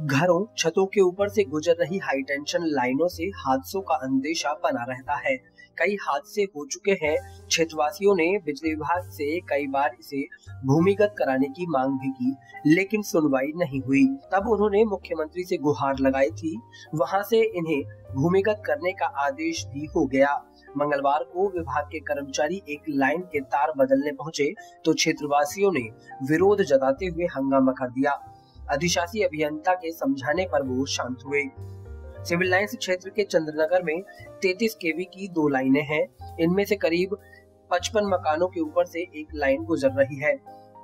घरों, छतों के ऊपर से गुजर रही हाई टेंशन लाइनों से हादसों का अंदेशा बना रहता है। कई हादसे हो चुके हैं। क्षेत्रवासियों ने बिजली विभाग से कई बार इसे भूमिगत कराने की मांग भी की, लेकिन सुनवाई नहीं हुई। तब उन्होंने मुख्यमंत्री से गुहार लगाई थी। वहाँ से इन्हें भूमिगत करने का आदेश भी हो गया। मंगलवार को विभाग के कर्मचारी एक लाइन के तार बदलने पहुँचे तो क्षेत्रवासियों ने विरोध जताते हुए हंगामा कर दिया। अधिशासी अभियंता के समझाने पर वो शांत हुए। सिविल लाइन्स क्षेत्र के चंद्रनगर में 33 केवी की दो लाइनें हैं। इनमें से करीब 55 मकानों के ऊपर से एक लाइन गुजर रही है।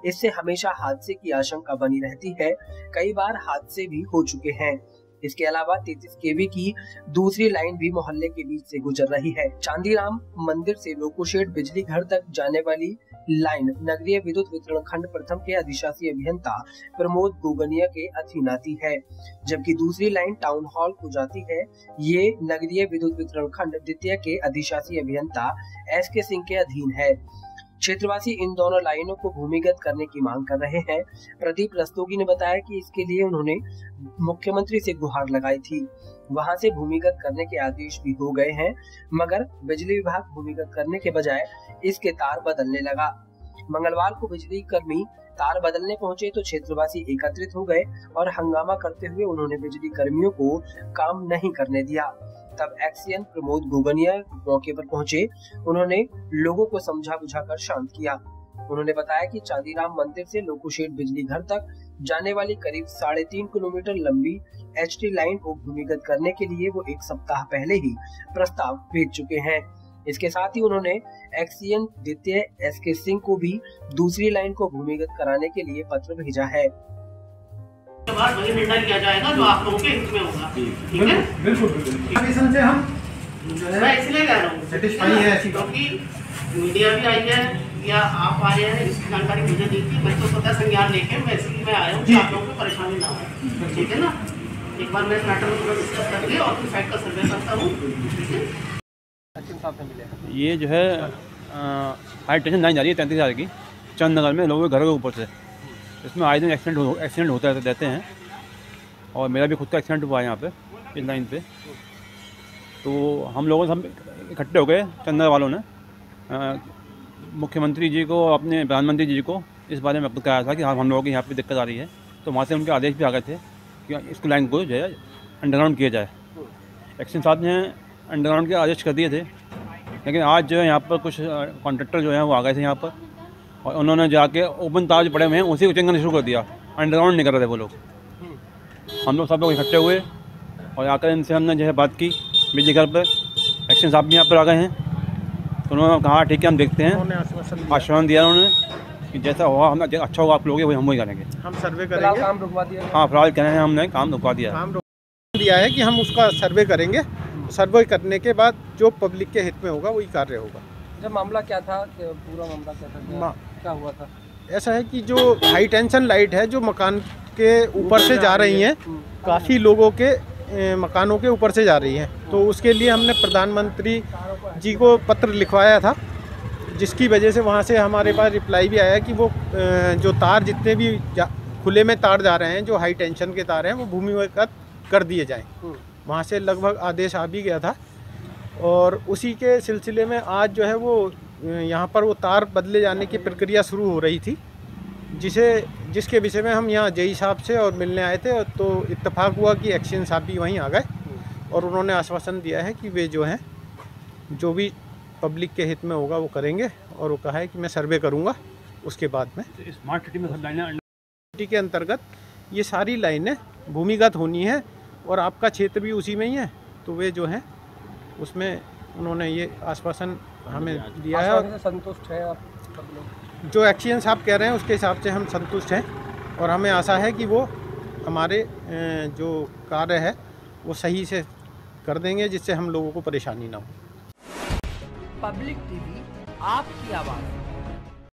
इससे हमेशा हादसे की आशंका बनी रहती है। कई बार हादसे भी हो चुके हैं। इसके अलावा 33 केवी की दूसरी लाइन भी मोहल्ले के बीच से गुजर रही है। चांदीराम मंदिर से लोकोशेड बिजली घर तक जाने वाली लाइन। नगरीय विद्युत वितरण खंड प्रथम के अधिशासी अभियंता प्रमोद गोगनिया के अधीन आती है, जबकि दूसरी लाइन टाउन हॉल को जाती है। ये नगरीय विद्युत वितरण खंड द्वितीय के अधिशासी अभियंता एस के सिंह के अधीन है। क्षेत्रवासी इन दोनों लाइनों को भूमिगत करने की मांग कर रहे हैं। प्रदीप रस्तोगी ने बताया कि इसके लिए उन्होंने मुख्यमंत्री से गुहार लगाई थी। वहाँ से भूमिगत करने के आदेश भी हो गए हैं, मगर बिजली विभाग भूमिगत करने के बजाय इसके तार बदलने लगा। मंगलवार को बिजली कर्मी तार बदलने पहुँचे तो क्षेत्रवासी एकत्रित हो गए और हंगामा करते हुए उन्होंने बिजली कर्मियों को काम नहीं करने दिया। तब एक्सीएन प्रमोद गोगनिया मौके पर पहुँचे। उन्होंने लोगों को समझा बुझाकर शांत किया। उन्होंने बताया कि चांदीराम मंदिर से लोकोशेड बिजली घर तक जाने वाली करीब साढ़े तीन किलोमीटर लंबी एचटी लाइन को भूमिगत करने के लिए वो एक सप्ताह पहले ही प्रस्ताव भेज चुके हैं। इसके साथ ही उन्होंने एक्सीएन द्वितीय एस के सिंह को भी दूसरी लाइन को भूमिगत कराने के लिए पत्र भेजा है। बाद वही निर्णय किया जाएगा जो आप लोगों के हित में होगा। ठीक है? बिल्कुल बिल्कुल कंडीशन से हम मैं इसलिए कह रहा हूँ Satisfy है ऐसी बात। क्योंकि मीडिया भी आई है या आप आए हैं इसकी जानकारी मुझे दी थी मैं तो स्वतः संज्ञान लेके मैं इसलिए मैं आया हूँ कि आप लोगों को परेशानी ना हो। ठीक है ना? एक बार मैं मैटर को डिस्कस करके और फिर साइड का सर्वे करता हूँ। ठीक है? ये जो है हाई टेंशन लाइन जा रही है तैंतीस हज़ार की चंद नगर में लोगों के घरों के ऊपर से। इसमें आए दिन एक्सीडेंट हो एक्सीडेंट होता रहते रहते हैं। और मेरा भी खुद का एक्सीडेंट हुआ है यहाँ पे इस लाइन पे। तो हम लोगों सब इकट्ठे हो गए चंद वालों ने। मुख्यमंत्री जी को अपने प्रधानमंत्री जी को इस बारे में कराया था कि हाँ हम लोगों की यहाँ पे दिक्कत आ रही है। तो वहाँ से उनके आदेश भी आ गए थे कि इसको लाइन को जो है अंडरग्राउंड किया जाए। एक्शन साहब ने अंडरग्राउंड के आदेश कर दिए थे। लेकिन आज जो है, यहाँ पर कुछ कॉन्ट्रैक्टर जो हैं, वो आ गए थे यहाँ पर। और उन्होंने जाके ओपन ताज पड़े हुए हैं उसी को करना शुरू कर दिया। अंडरग्राउंड नहीं कर रहे थे वो लोग। हम लोग सब लोग इकट्ठे हुए और आकर इनसे हमने जो है बात की बिजली घर पर। एक्शन साहब भी यहाँ पर आ गए हैं। तो उन्होंने कहा ठीक है हम देखते हैं। आश्वासन दिया। उन्होंने कि जैसा हुआ हम अच्छा होगा आप लोग वही हम वही करेंगे। हम सर्वे करेंगे। काम रुकवा दिया। हाँ फ़िलहाल कह रहे हैं हमने काम रुकवा दिया। काम दिया है कि हम उसका सर्वे करेंगे। सर्वे करने के बाद जो पब्लिक के हित में होगा वही कार्य होगा। जब मामला क्या था? पूरा मामला क्या था? क्या, क्या हुआ था? ऐसा है कि जो हाई टेंशन लाइट है जो मकान के ऊपर से जा रही हैं काफ़ी लोगों के मकानों के ऊपर से जा रही हैं। तो उसके लिए हमने प्रधानमंत्री जी को पत्र लिखवाया था जिसकी वजह से वहाँ से हमारे पास रिप्लाई भी आया कि वो जो तार जितने भी खुले में तार जा रहे हैं जो हाई टेंशन के तार हैं वो भूमिगत कर दिए जाएँ। वहाँ से लगभग आदेश आ भी गया था और उसी के सिलसिले में आज जो है वो यहाँ पर वो तार बदले जाने की प्रक्रिया शुरू हो रही थी जिसे जिसके विषय में हम यहाँ जई साहब से और मिलने आए थे तो इत्तेफाक हुआ कि एक्शन साहब भी वहीं आ गए और उन्होंने आश्वासन दिया है कि वे जो हैं जो भी पब्लिक के हित में होगा वो करेंगे और वो कहा है कि मैं सर्वे करूँगा उसके बाद में। स्मार्ट सिटी में सब लाइनें सिटी के अंतर्गत ये सारी लाइनें भूमिगत होनी है और आपका क्षेत्र भी उसी में ही है तो वे जो हैं उसमें उन्होंने ये आश्वासन हमें दिया है संतुष्ट है आप सब लोग? जो एक्शन आप कह रहे हैं उसके हिसाब से हम संतुष्ट हैं और हमें आशा है कि वो हमारे जो कार्य है वो सही से कर देंगे जिससे हम लोगों को परेशानी ना हो। पब्लिक टीवी आपकी आवाज़।